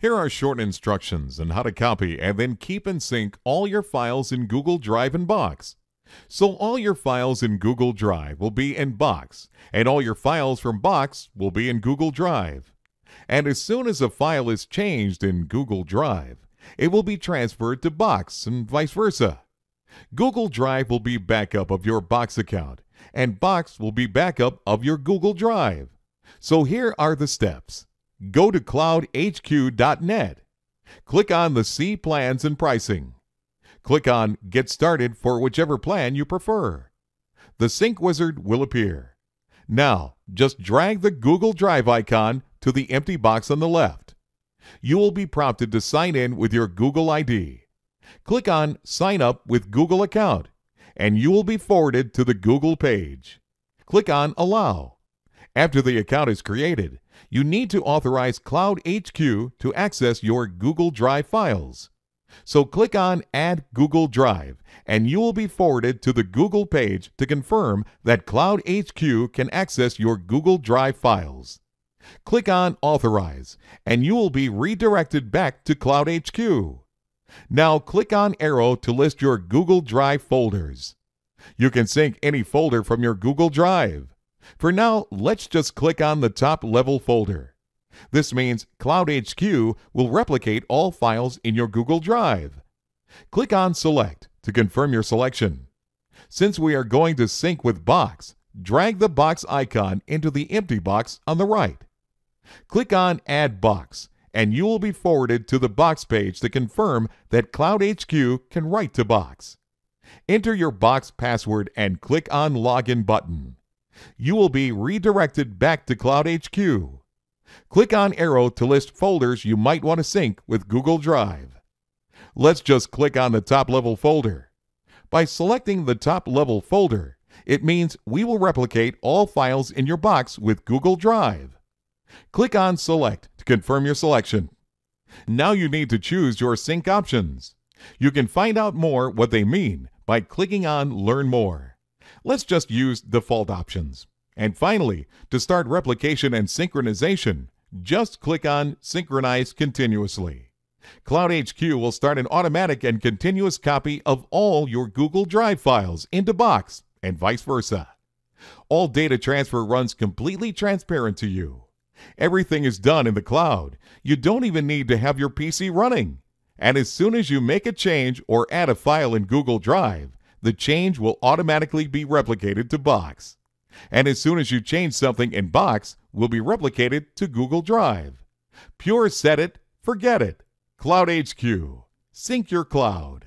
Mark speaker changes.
Speaker 1: Here are short instructions on how to copy and then keep and sync all your files in Google Drive and Box. So all your files in Google Drive will be in Box, and all your files from Box will be in Google Drive. And as soon as a file is changed in Google Drive, it will be transferred to Box and vice versa. Google Drive will be backup of your Box account, and Box will be backup of your Google Drive. So here are the steps. Go to cloudhq.net. Click on the See Plans and Pricing. Click on Get Started for whichever plan you prefer. The Sync Wizard will appear. Now, just drag the Google Drive icon to the empty box on the left. You will be prompted to sign in with your Google ID. Click on Sign Up with Google Account, and you will be forwarded to the Google page. Click on Allow. After the account is created, you need to authorize Cloud HQ to access your Google Drive files. So click on Add Google Drive and you will be forwarded to the Google page to confirm that Cloud HQ can access your Google Drive files. Click on Authorize and you will be redirected back to Cloud HQ. Now click on arrow to list your Google Drive folders. You can sync any folder from your Google Drive. For now, let's just click on the top level folder. This means Cloud HQ will replicate all files in your Google Drive. Click on Select to confirm your selection. Since we are going to sync with Box, drag the box icon into the empty box on the right. Click on Add Box, and you will be forwarded to the Box page to confirm that Cloud HQ can write to Box. Enter your Box password and click on Login button. You will be redirected back to Cloud HQ. Click on arrow to list folders you might want to sync with Google Drive. Let's just click on the top level folder. By selecting the top level folder, it means we will replicate all files in your box with Google Drive. Click on Select to confirm your selection. Now you need to choose your sync options. You can find out more what they mean by clicking on Learn More. Let's just use default options. And finally, to start replication and synchronization, just click on Synchronize Continuously. Cloud HQ will start an automatic and continuous copy of all your Google Drive files into Box and vice versa. All data transfer runs completely transparent to you. Everything is done in the cloud. You don't even need to have your PC running. And as soon as you make a change or add a file in Google Drive, the change will automatically be replicated to Box. And as soon as you change something in Box, will be replicated to Google Drive. Pure set it, forget it. Cloud HQ. Sync your cloud.